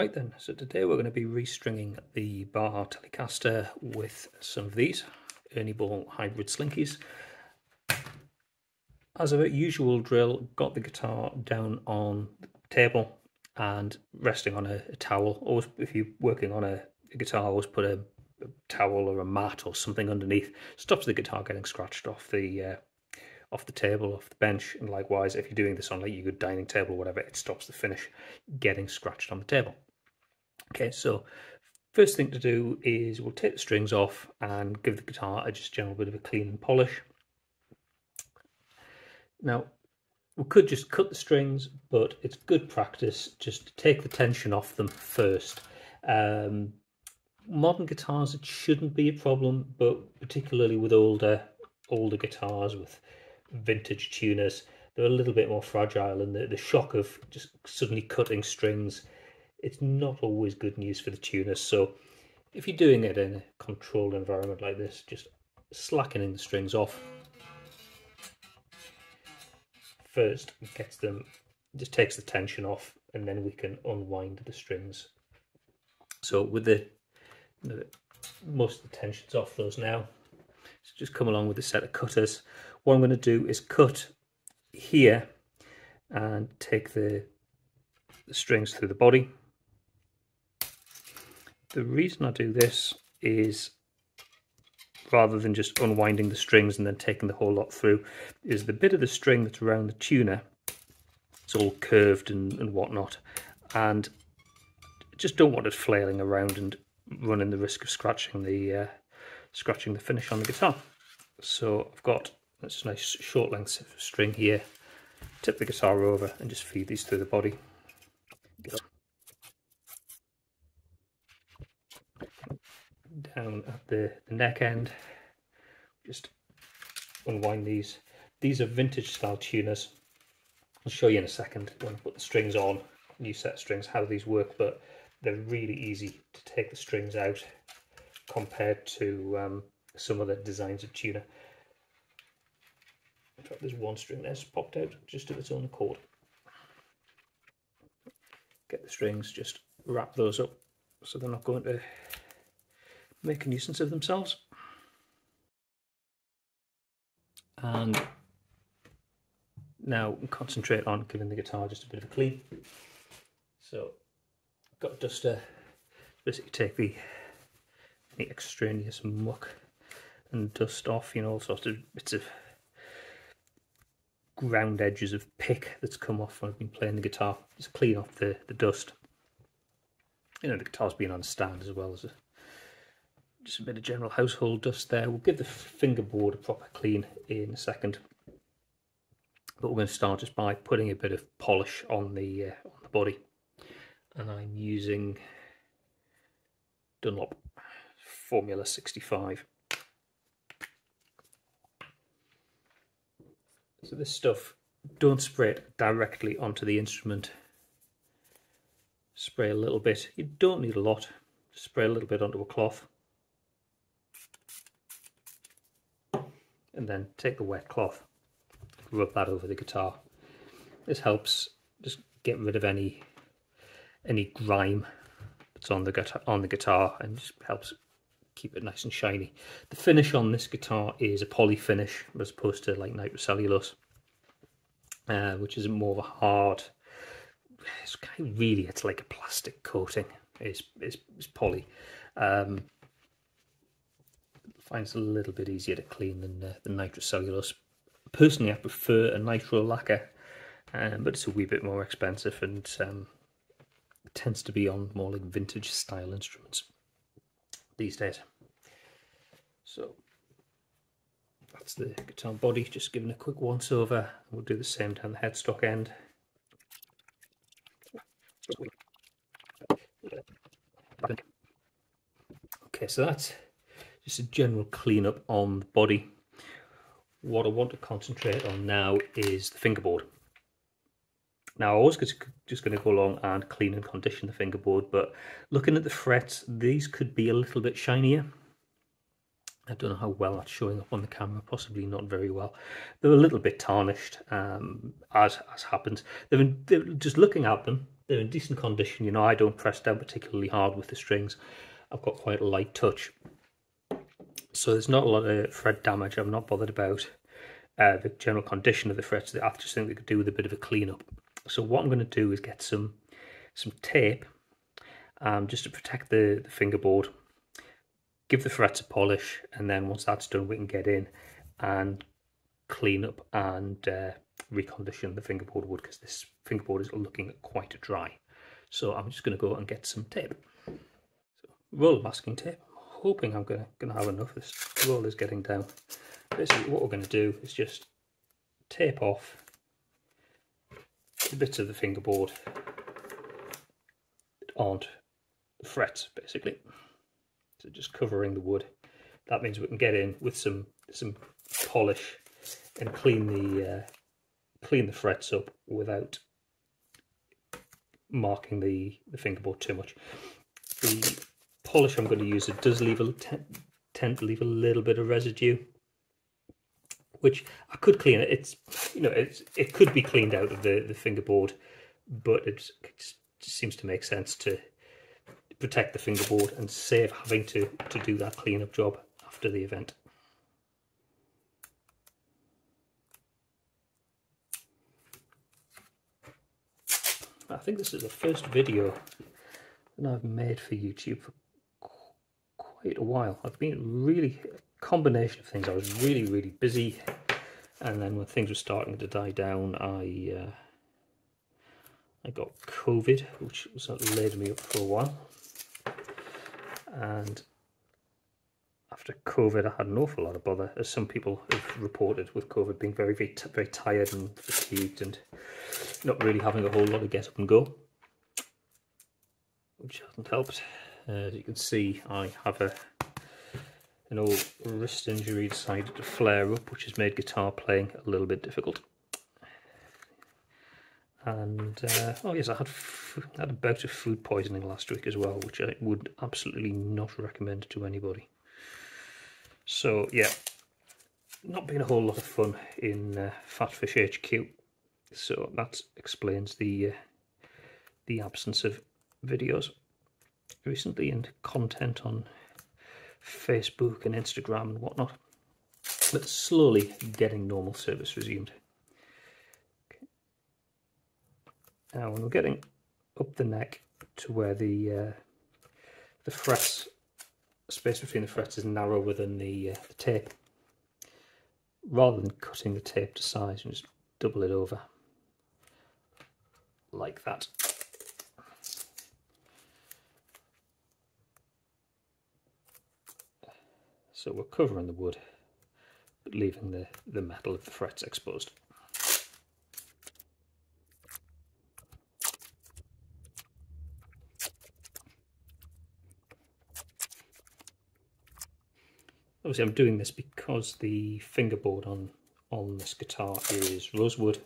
Right then, so today we're going to be restringing the Baja Telecaster with some of these Ernie Ball hybrid slinkies. As a usual drill, got the guitar down on the table and resting on a, a towel. Always, if you're working on a, a guitar, always put a, a, towel or a mat or something underneath. Stops the guitar getting scratched off the uh, off the table, off the bench, and likewise, if you're doing this on like your dining table or whatever, it stops the finish getting scratched on the table. Okay, so first thing to do is we'll take the strings off and give the guitar a just general bit of a clean and polish. Now, we could just cut the strings, but it's good practice just to take the tension off them first. Um, modern guitars, it shouldn't be a problem, but particularly with older older guitars with vintage tuners. They're a little bit more fragile, and the, the shock of just suddenly cutting strings, it's not always good news for the tuners. So, if you're doing it in a controlled environment like this, just slackening the strings off first gets them, just takes the tension off, and then we can unwind the strings. So, with the, the most of the tension's off those now, so just come along with a set of cutters. What I'm going to do is cut here and take the, the strings through the body. The reason I do this is rather than just unwinding the strings and then taking the whole lot through, is the bit of the string that's around the tuner, it's all curved and, and whatnot, and just don't want it flailing around and running the risk of scratching the uh, scratching the finish on the guitar. So I've got this nice short length string here, tip the guitar over and just feed these through the body. Down at the, the neck end, just unwind these. These are vintage style tuners. I'll show you in a second when I put the strings on, new set of strings, how these work, but they're really easy to take the strings out compared to um, some other designs of tuner. In fact, there's one string that's popped out just of its own accord. Get the strings, just wrap those up so they're not going to make a nuisance of themselves. And now concentrate on giving the guitar just a bit of a clean. So, got duster, basically take the any extraneous muck and dust off, you know, all sorts of bits of ground edges of pick that's come off when I've been playing the guitar. Just clean off the, the dust. You know, the guitar's been on stand as well as a, just a bit of general household dust there. We'll give the fingerboard a proper clean in a second. But we're going to start just by putting a bit of polish on the, uh, on the body. And I'm using Dunlop Formula 65. So this stuff, don't spray it directly onto the instrument. Spray a little bit. You don't need a lot. Spray a little bit onto a cloth. And then take the wet cloth, rub that over the guitar. This helps just get rid of any any grime that's on the guitar on the guitar and just helps keep it nice and shiny. The finish on this guitar is a poly finish as opposed to like nitrocellulose, uh, which is more of a hard. It's kind of really it's like a plastic coating. It's it's, it's poly. Um, finds a little bit easier to clean than uh, the nitrocellulose. Personally, I prefer a nitro lacquer, um, but it's a wee bit more expensive and um, tends to be on more like vintage style instruments these days. So that's the guitar body, just giving a quick once over. We'll do the same down the headstock end. Okay, so that's just a general cleanup on the body. What I want to concentrate on now is the fingerboard. Now I was just going to go along and clean and condition the fingerboard, but looking at the frets, these could be a little bit shinier. I don't know how well that's showing up on the camera, possibly not very well. They're a little bit tarnished, um, as, as happens. They've been, they're just looking at them, they're in decent condition. You know, I don't press down particularly hard with the strings. I've got quite a light touch. So there's not a lot of fret damage. I'm not bothered about uh, the general condition of the frets. I just think they could do with a bit of a cleanup. So what I'm going to do is get some some tape um, just to protect the, the fingerboard. Give the frets a polish, and then once that's done, we can get in and clean up and uh, recondition the fingerboard wood because this fingerboard is looking quite dry. So I'm just going to go and get some tape. So roll masking tape. Hoping I'm going to have enough. This roll is getting down. Basically what we're to do is just tape off the bits of the fingerboard that aren't frets basically. So just covering the wood. That means we can get in with some some polish and clean the uh, clean the frets up without marking the, the fingerboard too much. The polish I'm going to use, it does leave a tend to leave a little bit of residue, which I could clean it. It's you know it's it could be cleaned out of the the fingerboard, but it just seems to make sense to protect the fingerboard and save having to to do that cleanup job after the event. I think this is the first video that I've made for YouTube for quite a while. I've been really, a combination of things. I was really, really busy. And then when things were starting to die down, I uh, I got COVID, which sort of laid me up for a while. And after COVID, I had an awful lot of bother, as some people have reported with COVID being very, very, very tired and fatigued and not really having a whole lot of get up and go, which hasn't helped. Uh, as you can see, I have a an old wrist injury decided to flare up, which has made guitar playing a little bit difficult. And uh, oh yes, I had had a bout of food poisoning last week as well, which I would absolutely not recommend to anybody. So yeah, not been a whole lot of fun in uh, PhatPhish HQ. So that explains the uh, the absence of videos recently and content on Facebook and Instagram and whatnot. But slowly getting normal service resumed. Okay. Now when we're getting up the neck to where the uh, the frets space between the frets is narrower than the, uh, the tape. Rather than cutting the tape to size, you just double it over like that. So we're covering the wood, but leaving the, the metal of the frets exposed. Obviously I'm doing this because the fingerboard on, on this guitar is rosewood.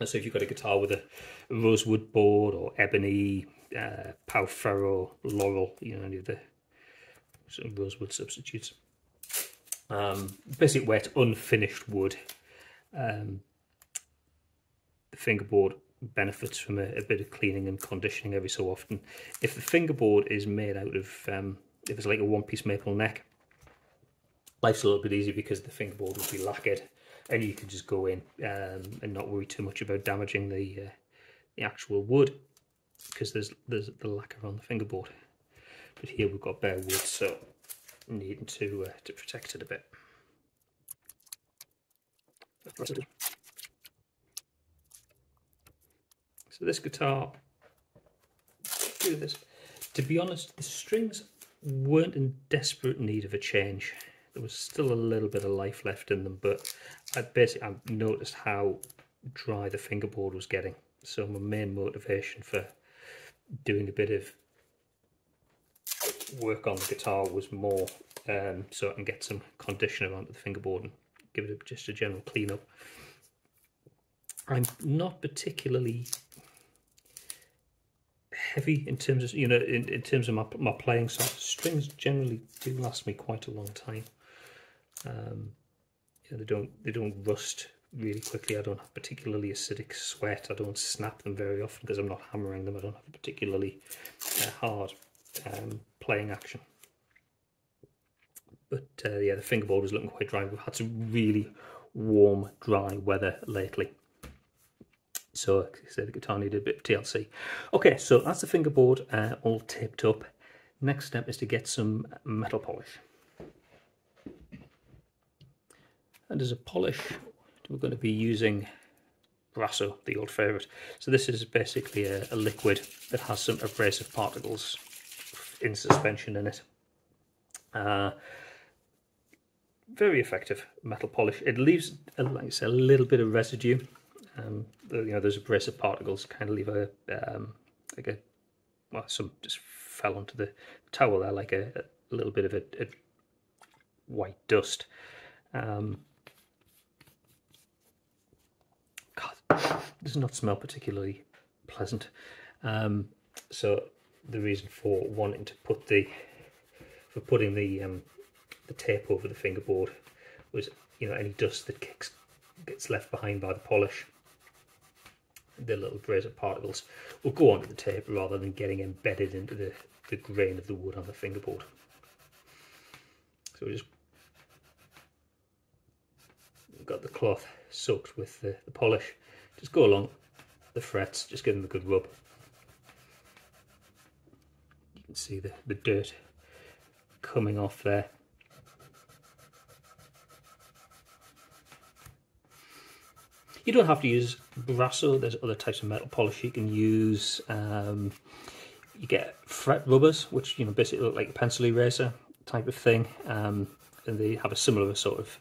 And so if you've got a guitar with a rosewood board or ebony, uh, pau ferro, laurel, you know, any of the sort of rosewood substitutes. Um, where it's unfinished wood, um, the fingerboard benefits from a, a, bit of cleaning and conditioning every so often. If the fingerboard is made out of, um, if it's like a one-piece maple neck, life's a little bit easier because the fingerboard will be lacquered and you can just go in um, and not worry too much about damaging the uh, the actual wood because there's there's the lacquer on the fingerboard but here we've got bare wood so needing to uh, to protect it a bit. So this guitar do this. To be honest the strings weren't in desperate need of a change. There was still a little bit of life left in them, but I basically I noticed how dry the fingerboard was getting. So my main motivation for doing a bit of work on the guitar was more um, so I can get some conditioner onto the fingerboard and give it a, just a general clean up. I'm not particularly heavy in terms of you know in, in terms of my, my playing so strings generally do last me quite a long time um, you know, they don't they don't rust really quickly. I don't have particularly acidic sweat. I don't snap them very often because I'm not hammering them. I don't have particularly uh, hard um, playing action. But uh, yeah, the fingerboard was looking quite dry. We've had some really warm, dry weather lately. So, like I said, the guitar needed a bit of TLC. Okay, so that's the fingerboard uh, all taped up. Next step is to get some metal polish. And as a polish, we're going to be using Brasso, the old favourite. So this is basically a, a, liquid that has some abrasive particles in suspension in it. Uh, very effective metal polish. It leaves, like I say, a little bit of residue. Um, you know, those abrasive particles kind of leave a um, like a well, some just fell onto the towel there, like a, a little bit of a, a white dust. Um, God, does not smell particularly pleasant. Um, so the reason for wanting to put the for putting the um, the tape over the fingerboard was you know any dust that kicks gets left behind by the polish the little abrasive particles will go onto the tape rather than getting embedded into the, the grain of the wood on the fingerboard. So we just got the cloth soaked with the, the polish. Just go along the frets, just give them a good rub. Can see the, the dirt coming off there. You don't have to use Brasso, there's other types of metal polish you can use. Um, you get fret rubbers, which you know basically look like a pencil eraser type of thing, um, and they have a similar sort of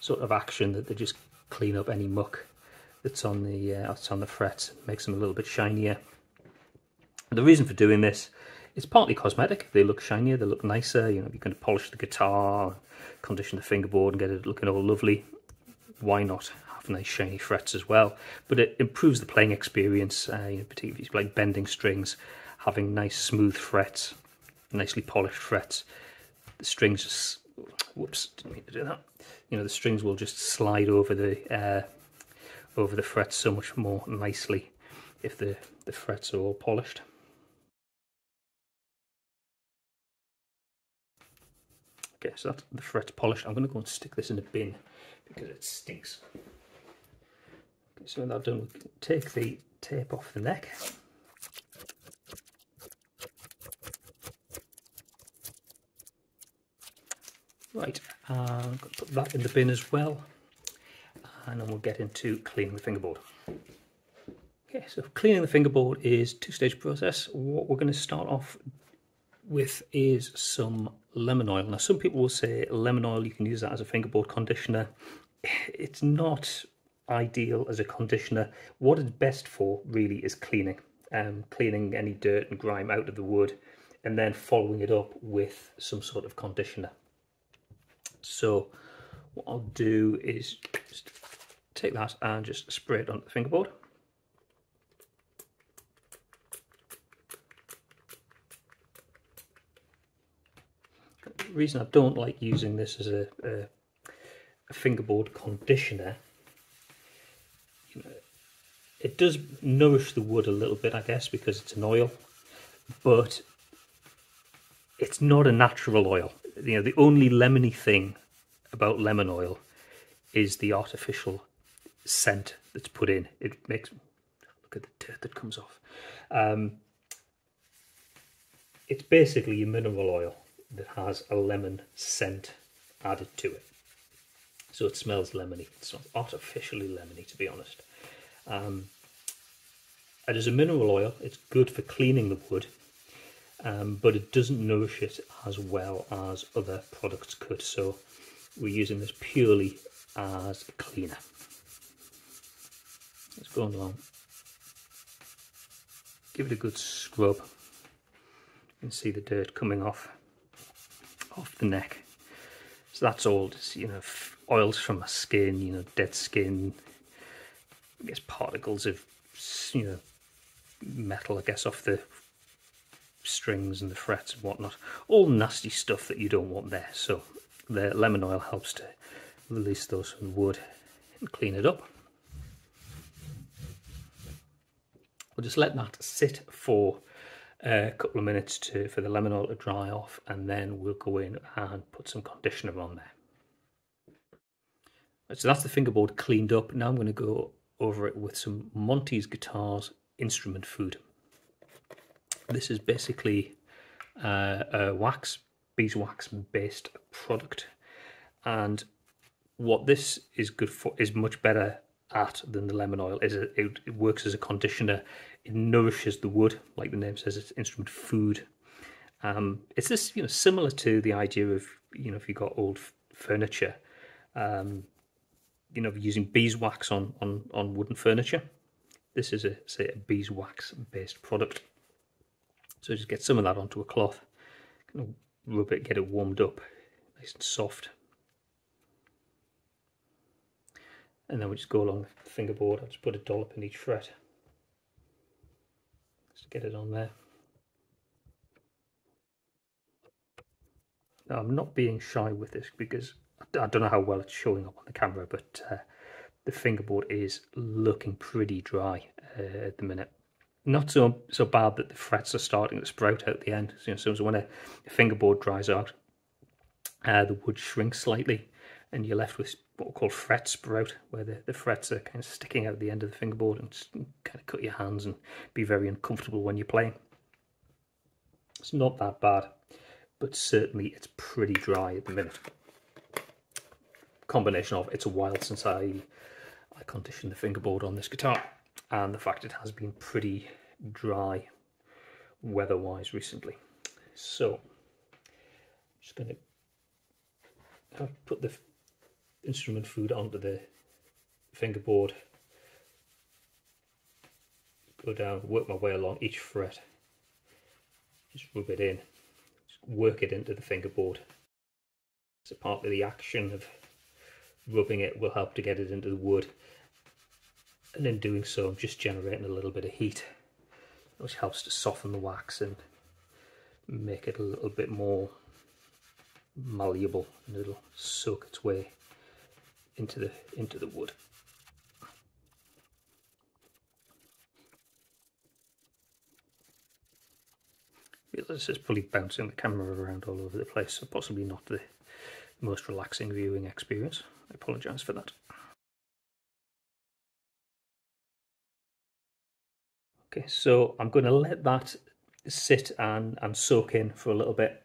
sort of action that they just clean up any muck that's on the uh, that's on the frets, makes them a little bit shinier. The reason for doing this is partly cosmetic. They look shinier, they look nicer. You know, you can polish the guitar, condition the fingerboard, and get it looking all lovely. Why not have nice shiny frets as well? But it improves the playing experience. Uh, you know, particularly if you like bending strings, having nice smooth frets, nicely polished frets. The strings just whoops, didn't mean to do that. You know, the strings will just slide over the uh, over the frets so much more nicely if the, the frets are all polished. Okay, so that's the frets polished. I'm going to go and stick this in a bin because it stinks. Okay, so when that's done, we take the tape off the neck. Right, uh, put that in the bin as well and then we'll get into cleaning the fingerboard. Okay, so cleaning the fingerboard is two-stage process. What we're going to start off with is some lemon oil. Now, some people will say lemon oil, you can use that as a fingerboard conditioner. It's not ideal as a conditioner. What it's best for really is cleaning, um, cleaning any dirt and grime out of the wood and then following it up with some sort of conditioner. So what I'll do is take that and just spray it onto the fingerboard. Reason I don't like using this as a, a, fingerboard conditioner, you know, it does nourish the wood a little bit, I guess, because it's an oil, but it's not a natural oil. You know, the only lemony thing about lemon oil is the artificial scent that's put in. It makes look at the dirt that comes off. Um, it's basically a mineral oil that has a lemon scent added to it. So it smells lemony. It's not artificially lemony, to be honest. Um, and as a mineral oil, it's good for cleaning the wood, um, but it doesn't nourish it as well as other products could. So we're using this purely as a cleaner. Let's go along. Give it a good scrub. You can see the dirt coming off off the neck. So that's all you know, oils from my skin, you know, dead skin, I guess particles of, you know, metal, I guess, off the strings and the frets and whatnot. All nasty stuff that you don't want there. So the lemon oil helps to release those from wood and clean it up. We'll just let that sit for a couple of minutes to for the lemon oil to dry off and then we'll go in and put some conditioner on there. So that's the fingerboard cleaned up. Now I'm going to go over it with some Monty's Guitars instrument food. This is basically uh, a wax, beeswax based product. And what this is good for is much better at than the lemon oil. Is it, it works as a conditioner. It nourishes the wood, like the name says. It's instrument food. Um, it's this, you know, similar to the idea of you know if you got old furniture, um, you know, using beeswax on on on wooden furniture. This is a say a beeswax based product. So just get some of that onto a cloth, kind of rub it, get it warmed up, nice and soft. And then we just go along the fingerboard. I'll just put a dollop in each fret. Just get it on there. Now, I'm not being shy with this because I don't know how well it's showing up on the camera, but uh, the fingerboard is looking pretty dry uh, at the minute. Not so so bad that the frets are starting to sprout out the end. So, you know, so when a, a fingerboard dries out, uh, the wood shrinks slightly, and you're left with what we call fret sprout, where the, the frets are kind of sticking out the end of the fingerboard and kind of cut your hands and be very uncomfortable when you're playing. It's not that bad, but certainly it's pretty dry at the minute. Combination of it's a while since I I conditioned the fingerboard on this guitar and the fact it has been pretty dry weather-wise recently. So, I'm just going to put the instrument food onto the fingerboard, go down, work my way along each fret, just rub it in, just work it into the fingerboard. So part of the action of rubbing it will help to get it into the wood. And in doing so I'm just generating a little bit of heat which helps to soften the wax and make it a little bit more malleable and it'll soak its way into the into the wood. This is probably bouncing the camera around all over the place, so possibly not the most relaxing viewing experience. I apologise for that. Okay, so I'm going to let that sit and, and soak in for a little bit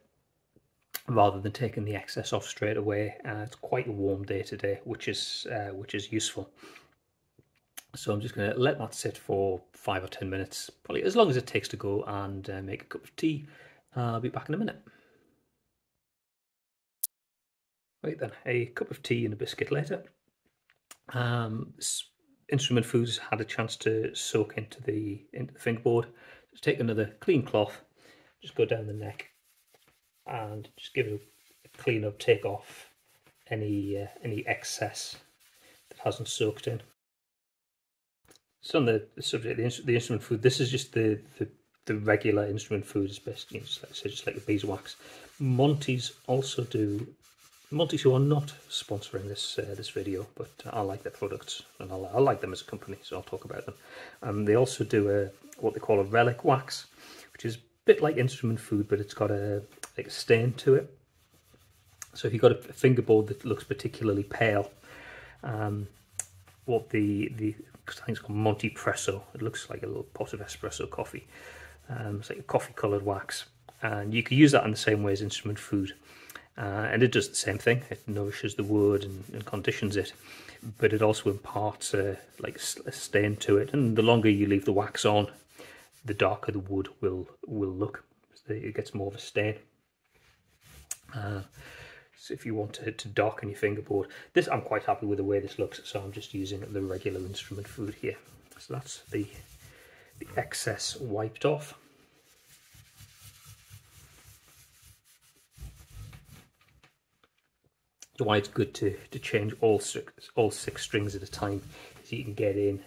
rather than taking the excess off straight away. Uh, it's quite a warm day today, which is uh, which is useful. So I'm just going to let that sit for five or ten minutes, probably as long as it takes to go and uh, make a cup of tea. I'll be back in a minute. Right then, a cup of tea and a biscuit later. Um, instrument foods had a chance to soak into the into the fingerboard. Just take another clean cloth, just go down the neck, and just give it a clean up. Take off any uh, any excess that hasn't soaked in. So on the, subject, the, the, instrument food, this is just the the, the regular instrument food, it's best, you know, just like, so just like the beeswax. Monty's also do Monty's who are not sponsoring this uh, this video, but I like their products and I, I, like them as a company, so I'll talk about them. Um, they also do a what they call a relic wax, which is a bit like instrument food, but it's got a like a stain to it. So if you've got a fingerboard that looks particularly pale, um, what the the I think it's called Monty Presso. It looks like a little pot of espresso coffee. Um, it's like a coffee coloured wax, and you can use that in the same way as instrument food. Uh, and it does the same thing. It nourishes the wood and, and conditions it, but it also imparts a, like a stain to it. And the longer you leave the wax on, the darker the wood will will look. So it gets more of a stain. Uh, so if you want to, to darken your fingerboard, this I'm quite happy with the way this looks. So I'm just using the regular instrument food here. So that's the the excess wiped off. why it's good to, to change all six, all six strings at a time is you can get in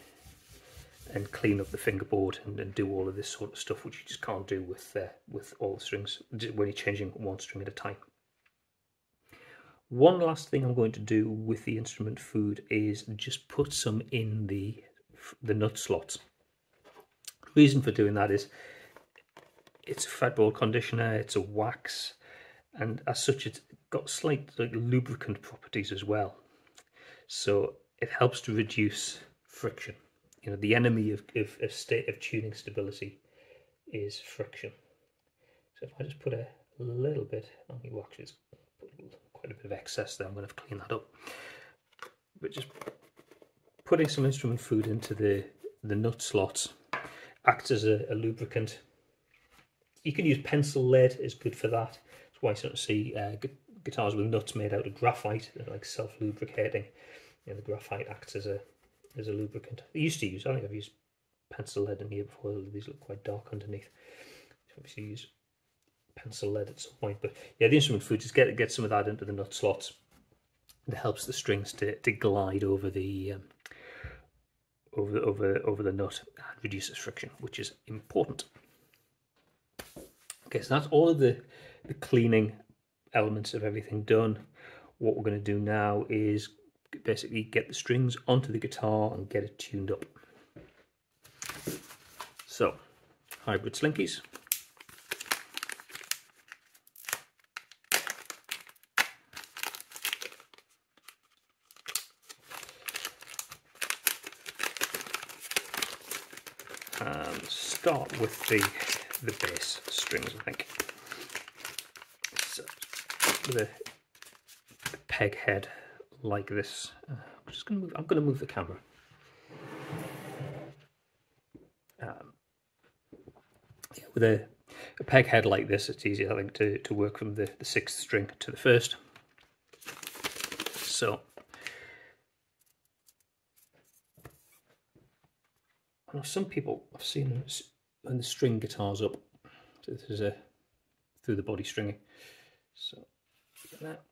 and clean up the fingerboard and, and do all of this sort of stuff which you just can't do with uh, with all the strings when you're changing one string at a time. One last thing I'm going to do with the instrument food is just put some in the the nut slots. Reason for doing that is it's a fretboard conditioner, it's a wax, and as such it's got slight like, lubricant properties as well. So it helps to reduce friction. You know, the enemy of, of, of state of tuning stability is friction. So if I just put a little bit on the a bit of excess there, I'm going to clean that up. But just putting some instrument food into the, the nut slots acts as a, a lubricant. You can use pencil lead, is good for that. That's why I sort of see uh, guitars with nuts made out of graphite, they're like self-lubricating. You know, the graphite acts as a as a lubricant. I used to use, I think I've used pencil lead in here before, these look quite dark underneath. Obviously use pencil lead at some point, but yeah, the instrument food, just get, get some of that into the nut slots. It helps the strings to, to glide over the um, over over over the nut and reduces friction, which is important. Okay, so that's all of the, the cleaning elements of everything done. What we're going to do now is basically get the strings onto the guitar and get it tuned up. So, hybrid slinkies. And start with the the bass strings, I think. So, the peg head like this. Uh, I'm just going to move. I'm to move the camera. Um, yeah, with a, a, peg head like this, it's easy, I think, to, to work from the, the sixth string to the first. So, I know some people I've seen when the string guitars up. So this is a through the body stringing. So that.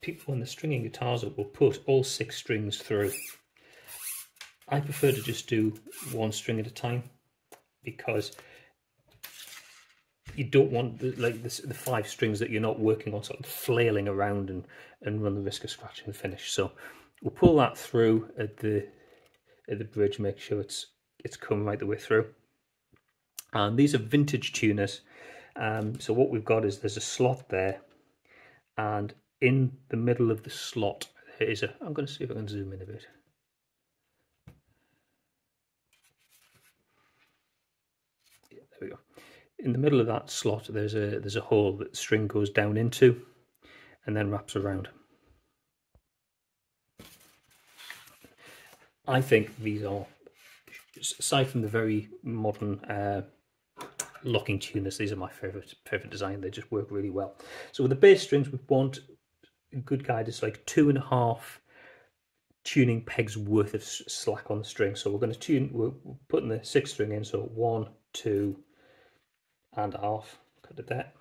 People when they're stringing guitars up we'll put all six strings through. I prefer to just do one string at a time because you don't want the, like the, the five strings that you're not working on sort of flailing around and, and run the risk of scratching the finish. So we'll pull that through at the at the bridge, make sure it's it's come right the way through. And these are vintage tuners. Um, so what we've got is there's a slot there and in the middle of the slot there is a I'm going to see if I can zoom in a bit there we go in the middle of that slot there's a there's a hole that the string goes down into and then wraps around I think these are aside from the very modern uh, locking tuners these are my favorite favorite design they just work really well so with the bass strings we want a good guide is like two and a half tuning pegs worth of slack on the string. So we're going to tune, we're putting the sixth string in, so one, two, and a half. Cut it there.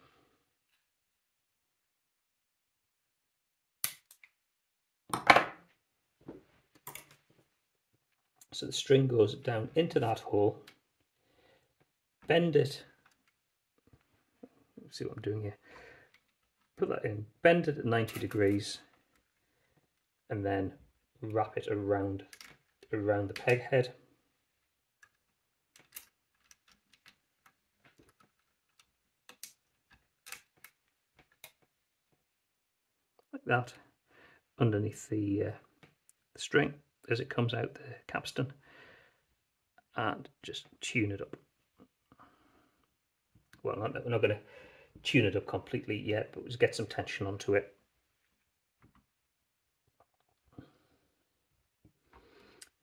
So the string goes down into that hole, bend it, see what I'm doing here, put that in, bend it at 90 degrees, and then wrap it around around the peg head. Like that, underneath the, uh, the string as it comes out the capstan, and just tune it up. Well, we're not going to tune it up completely yet, but just get some tension onto it.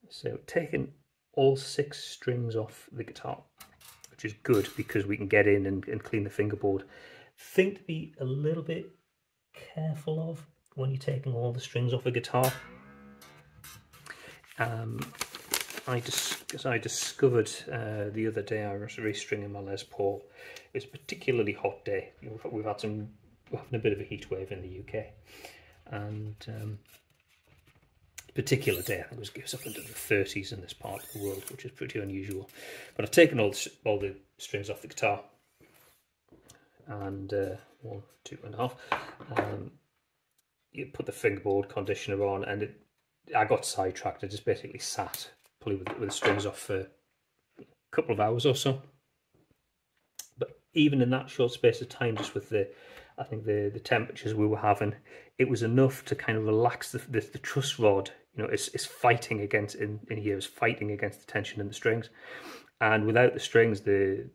So taking all six strings off the guitar, which is good because we can get in and, and clean the fingerboard. Thing to be a little bit careful of when you're taking all the strings off a guitar. Um, I as I discovered uh, the other day, I was restringing my Les Paul. It's a particularly hot day. We've had some, we're having a bit of a heat wave in the UK, and um, particular day, I think it was, it was up into the 30s in this part of the world, which is pretty unusual. But I've taken all the, all the strings off the guitar, and uh, one, two and a half. Um, you put the fingerboard conditioner on, and it, I got sidetracked. I just basically sat probably with, with the strings off for a couple of hours or so. But even in that short space of time, just with the, I think the the temperatures we were having, it was enough to kind of relax the the, the truss rod. You know, it's, it's fighting against in, in here, it's fighting against the tension in the strings, and without the strings, the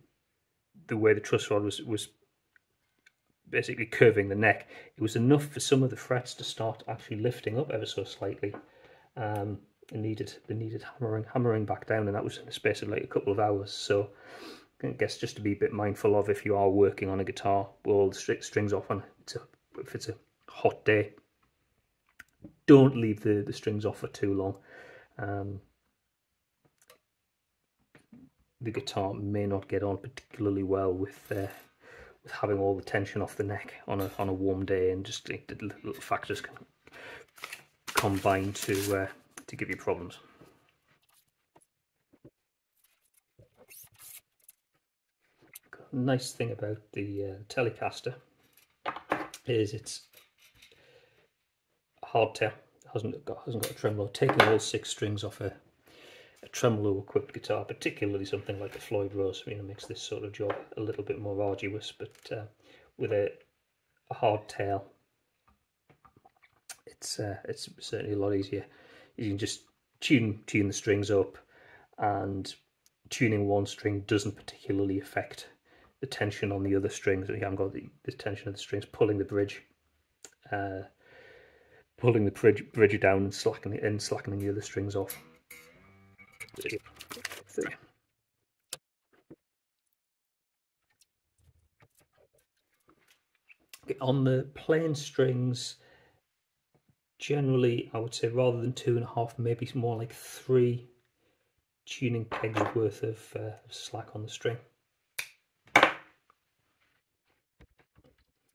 the way the truss rod was was basically curving the neck, it was enough for some of the frets to start actually lifting up ever so slightly. Um, it needed they needed hammering hammering back down, and that was in the space of like a couple of hours. So I guess just to be a bit mindful of if you are working on a guitar all the strings off on it's a, if it's a hot day. Don't leave the, the strings off for too long. Um, the guitar may not get on particularly well with uh, with having all the tension off the neck on a on a warm day, and just the little factors can combine to uh, to give you problems. Nice thing about the uh, Telecaster is it's hardtail. hasn't got hasn't got a tremolo. Taking all six strings off a a tremolo equipped guitar, particularly something like a Floyd Rose, you know, makes this sort of job a little bit more arduous. But uh, with a, a hard tail, it's uh, it's certainly a lot easier. You can just tune tune the strings up, and tuning one string doesn't particularly affect the tension on the other strings. You haven't got the, the tension of the strings pulling the bridge. Uh, pulling the bridge, bridge down and slackening and slackening the other strings off. On the plain strings, generally I would say rather than two and a half, maybe more like three tuning pegs worth of uh, slack on the string.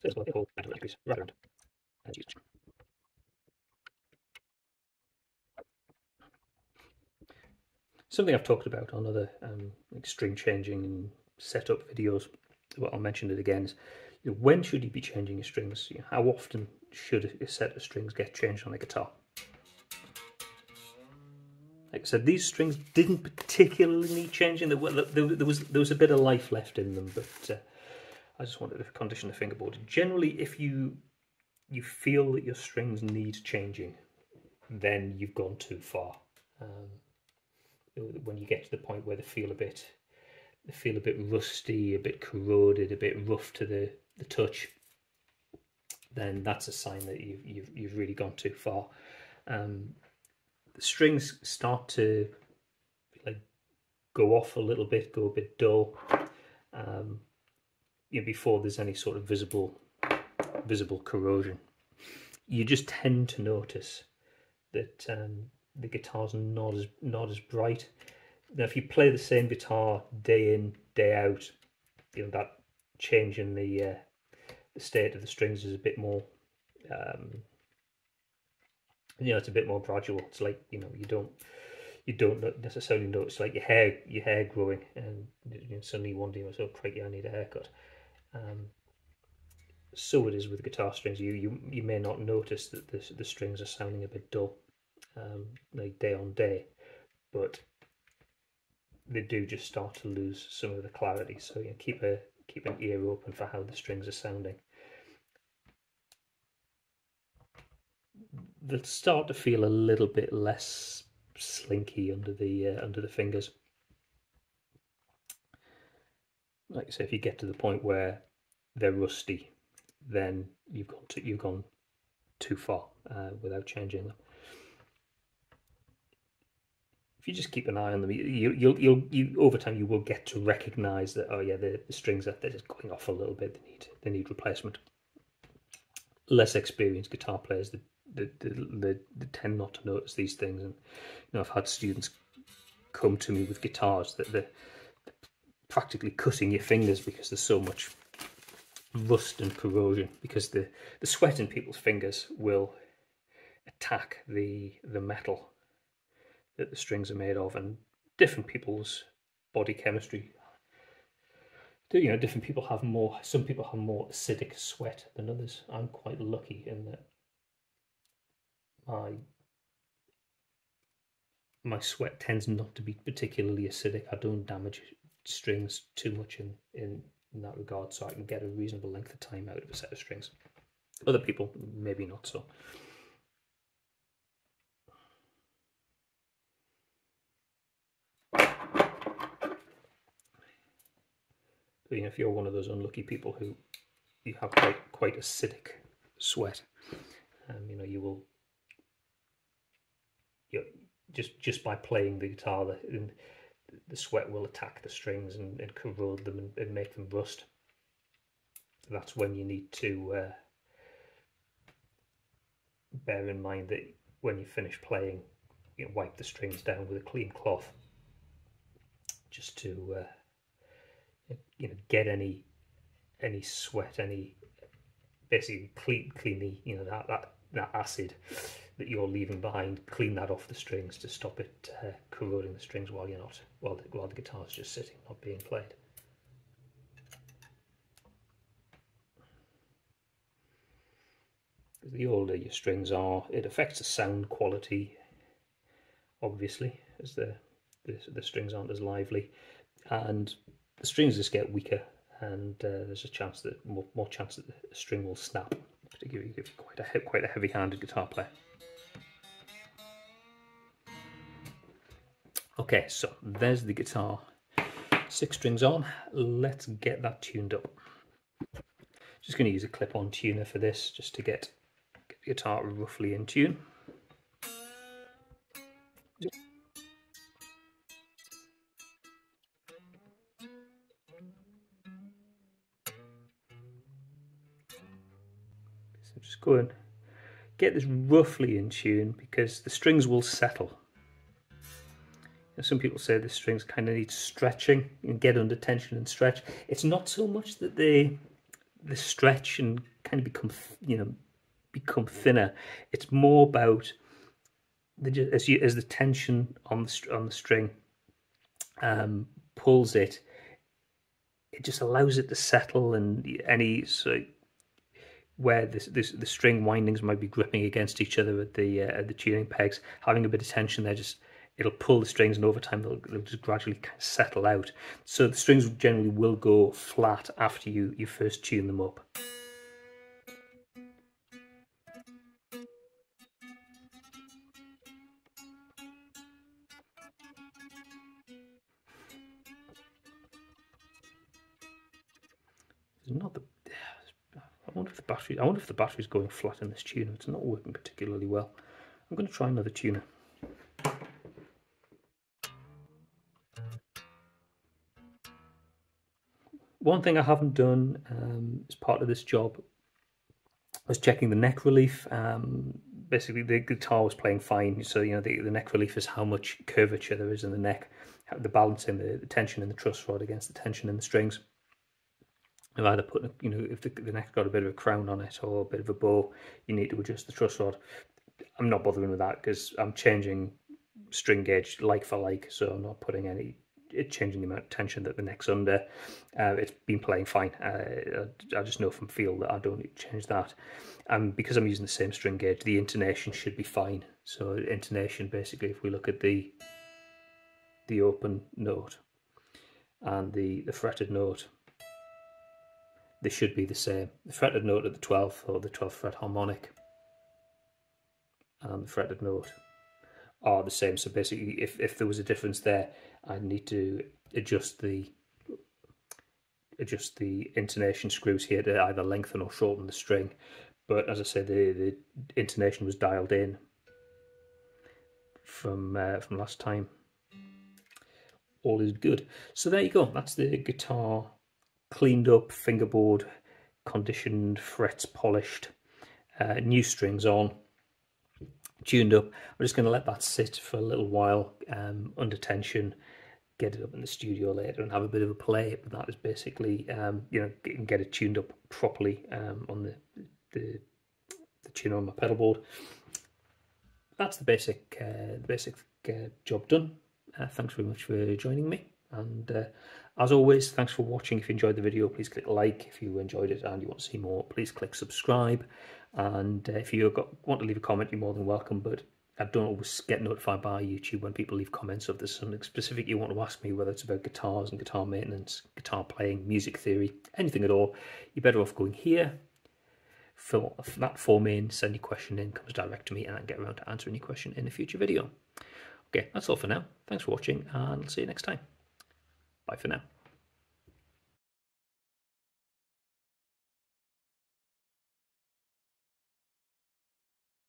So what they call round. something I've talked about on other um, like string changing and setup videos. But I'll mention it again. Is, you know, when should you be changing your strings? You know, how often should a set of strings get changed on a guitar? Like I said, these strings didn't particularly need changing. There, was there was a bit of life left in them, but uh, I just wanted to condition the fingerboard. Generally, if you you feel that your strings need changing, then you've gone too far. Um, when you get to the point where they feel a bit they feel a bit rusty, a bit corroded, a bit rough to the, the touch, then that's a sign that you've you've, you've really gone too far. Um, the strings start to like go off a little bit, go a bit dull, um, you know, before there's any sort of visible visible corrosion. You just tend to notice that um, the guitar's not as not as bright. Now, if you play the same guitar day in day out, you know that change in the uh, the state of the strings is a bit more. Um, you know, it's a bit more gradual. It's like you know you don't you don't necessarily notice like your hair your hair growing and you know, suddenly one day you're so crikey I need a haircut. Um, so it is with guitar strings. You you you may not notice that the the strings are sounding a bit dull um, like day on day, but they do just start to lose some of the clarity. So you know, keep a keep an ear open for how the strings are sounding. They'll start to feel a little bit less slinky under the uh, under the fingers. Like say, if you get to the point where they're rusty, then you've gone to, you've gone too far uh, without changing them if you just keep an eye on them, you, you'll, you'll, you over time you will get to recognise that oh yeah, the, the strings are they're just going off a little bit. They need they need replacement. Less experienced guitar players they, they, they, they tend not to notice these things, and you know I've had students come to me with guitars that they're, practically cutting your fingers because there's so much rust and corrosion because the the sweat in people's fingers will attack the the metal that the strings are made of, and different people's body chemistry. You know, different people have more. Some people have more acidic sweat than others. I'm quite lucky in that my my sweat tends not to be particularly acidic. I don't damage strings too much in, in, in that regard, so I can get a reasonable length of time out of a set of strings. Other people, maybe not so. you know, if you're one of those unlucky people who you have quite quite acidic sweat, um, you know, you will you just just by playing the guitar, the, the sweat will attack the strings and, and corrode them and, and, make them rust. That's when you need to uh, bear in mind that when you finish playing, you know, wipe the strings down with a clean cloth, just to uh, you know get any any sweat, any basically clean clean the you know that that that acid that you're leaving behind, clean that off the strings to stop it uh, corroding the strings while you're not, while the, while the guitar's just sitting, not being played. The older your strings are, it affects the sound quality, obviously, as the, the, the strings aren't as lively, and the strings just get weaker, and uh, there's a chance that more, more chance that the string will snap, particularly quite a quite a heavy-handed guitar player. Okay, so there's the guitar. Six strings on. Let's get that tuned up. Just going to use a clip-on tuner for this, just to get, get the guitar roughly in tune. Go and get this roughly in tune because the strings will settle some people say the strings kind of need stretching and get under tension and stretch. It's not so much that they the stretch and kind of become you know become thinner. It's more about the as you as the tension on the on the string um, pulls it, it just allows it to settle and any so where this, this the string windings might be gripping against each other at the uh, the tuning pegs, having a bit of tension there just it'll pull the strings and over time they'll, they'll just gradually kind of settle out. So the strings generally will go flat after you, you first tune them up. not the wonder if the battery I wonder if the battery's going flat in this tuner. It's not working particularly well. I'm going to try another tuner. one thing I haven't done um, as part of this job was checking the neck relief. Um, basically, the guitar was playing fine, so you know the, the neck relief is how much curvature there is in the neck, the balancing the, the tension in the truss rod against the tension in the strings. Either put, you know, if the, the neck's got a bit of a crown on it or a bit of a bow, you need to adjust the truss rod. I'm not bothering with that because I'm changing string gauge like for like, so I'm not putting any changing the amount of tension that the neck's under. Uh, it's been playing fine. Uh, I just know from feel that I don't need to change that. And because I'm using the same string gauge, the intonation should be fine. So intonation, basically, if we look at the the open note and the, the fretted note, they should be the same. The fretted note at the 12th or the 12th fret harmonic and the fretted note are the same. So basically, if, if there was a difference there, I'd need to adjust the adjust the intonation screws here to either lengthen or shorten the string. But as I said, the, the intonation was dialed in from uh, from last time. All is good. So there you go. That's the guitar cleaned up, fingerboard conditioned, frets polished, uh, new strings on tuned up. I'm just going to let that sit for a little while um, under tension, get it up in the studio later and have a bit of a play. But that is basically, um, you know, get, get it tuned up properly um, on the, the, the tune on my pedal board. That's the basic, uh, the basic uh, job done. Uh, thanks very much for joining me. And uh, as always, thanks for watching. If you enjoyed the video, please click like. If you enjoyed it and you want to see more, please click subscribe. And uh, if you want to leave a comment, you're more than welcome. But I don't always get notified by YouTube when people leave comments. If there's something specific you want to ask me, whether it's about guitars and guitar maintenance, guitar playing, music theory, anything at all, you're better off going here. Fill that form in, send your question in, comes direct to me, and I get around to answering your question in a future video. Okay, that's all for now. Thanks for watching, and I'll see you next time. Bye for now.